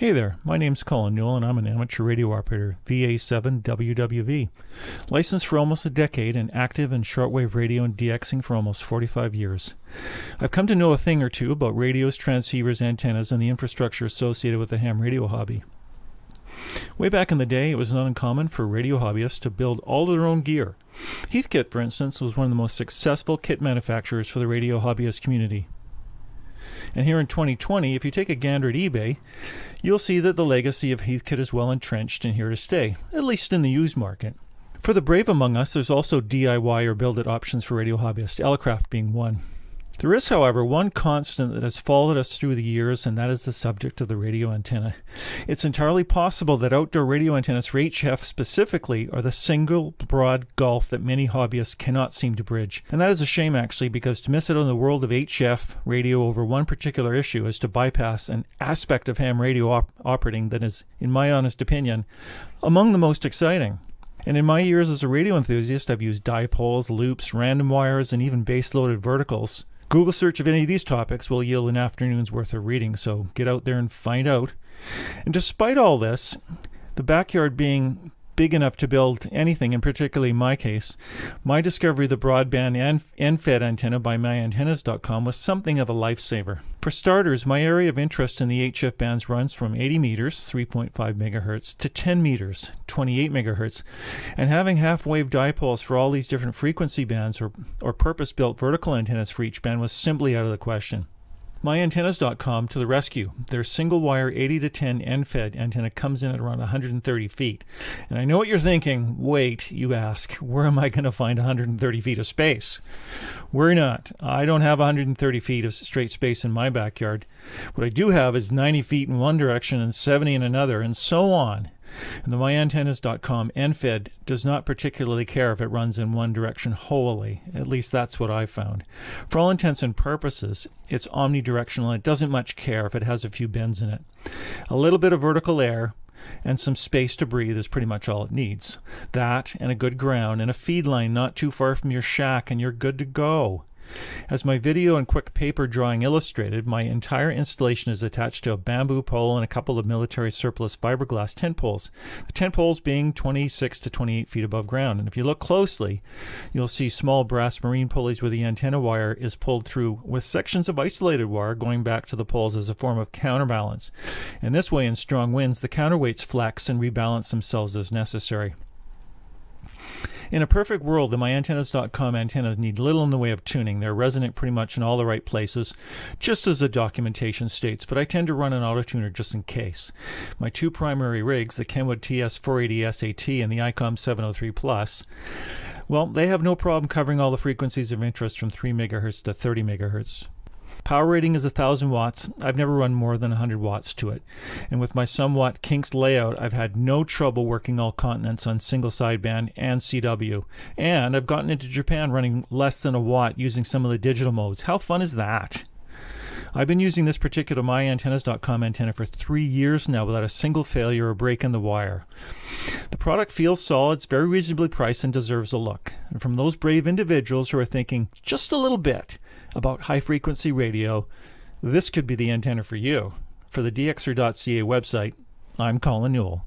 Hey there, my name's Colin Newell and I'm an amateur radio operator, VA7WWV. Licensed for almost a decade and active in shortwave radio and DXing for almost 45 years. I've come to know a thing or two about radios, transceivers, antennas, and the infrastructure associated with the ham radio hobby. Way back in the day, it was not uncommon for radio hobbyists to build all of their own gear. Heathkit, for instance, was one of the most successful kit manufacturers for the radio hobbyist community. And here in 2020, if you take a gander at eBay, you'll see that the legacy of Heathkit is well entrenched and here to stay, at least in the used market. For the brave among us, there's also DIY or build it options for radio hobbyists, Elecraft being one. There is, however, one constant that has followed us through the years, and that is the subject of the radio antenna. It's entirely possible that outdoor radio antennas for HF specifically are the single broad gulf that many hobbyists cannot seem to bridge. And that is a shame, actually, because to miss it on the world of HF radio over one particular issue is to bypass an aspect of ham radio op- operating that is, in my honest opinion, among the most exciting. And in my years as a radio enthusiast, I've used dipoles, loops, random wires, and even base loaded verticals. Google search of any of these topics will yield an afternoon's worth of reading, so get out there and find out. And despite all this, the backyard being big enough to build anything, and particularly in my case, my discovery of the broadband and end-fed antenna by myantennas.com was something of a lifesaver. For starters, my area of interest in the HF bands runs from 80 meters, 3.5 megahertz, to 10 meters, 28 megahertz, and having half-wave dipoles for all these different frequency bands or, or purpose-built vertical antennas for each band was simply out of the question. MyAntennas.com to the rescue. Their single wire 80 to 10 end fed antenna comes in at around 130 feet. And I know what you're thinking. Wait, you ask, where am I going to find 130 feet of space? Worry not. I don't have 130 feet of straight space in my backyard. What I do have is 90 feet in one direction and 70 in another, and so on. And the myantennas.com end-fed does not particularly care if it runs in one direction wholly. At least that's what I found. For all intents and purposes, it's omnidirectional and it doesn't much care if it has a few bends in it. A little bit of vertical air and some space to breathe is pretty much all it needs. That and a good ground and a feed line not too far from your shack and you're good to go. As my video and quick paper drawing illustrated, my entire installation is attached to a bamboo pole and a couple of military surplus fiberglass tent poles. The tent poles being 26 to 28 feet above ground. And if you look closely, you'll see small brass marine pulleys where the antenna wire is pulled through with sections of isolated wire going back to the poles as a form of counterbalance. And this way, in strong winds, the counterweights flex and rebalance themselves as necessary. In a perfect world, the MyAntennas.com antennas need little in the way of tuning. They're resonant pretty much in all the right places, just as the documentation states, but I tend to run an auto tuner just in case. My two primary rigs, the Kenwood TS480 SAT and the ICOM 703 Plus, well, they have no problem covering all the frequencies of interest from 3 MHz to 30 MHz. Power rating is 1000 watts. I've never run more than 100 watts to it. And with my somewhat kinked layout, I've had no trouble working all continents on single sideband and CW. And I've gotten into Japan running less than a watt using some of the digital modes. How fun is that? I've been using this particular MyAntennas.com antenna for three years now without a single failure or break in the wire. The product feels solid, it's very reasonably priced, and deserves a look. And from those brave individuals who are thinking just a little bit about high frequency radio, this could be the antenna for you. For the DXer.ca website, I'm Colin Newell.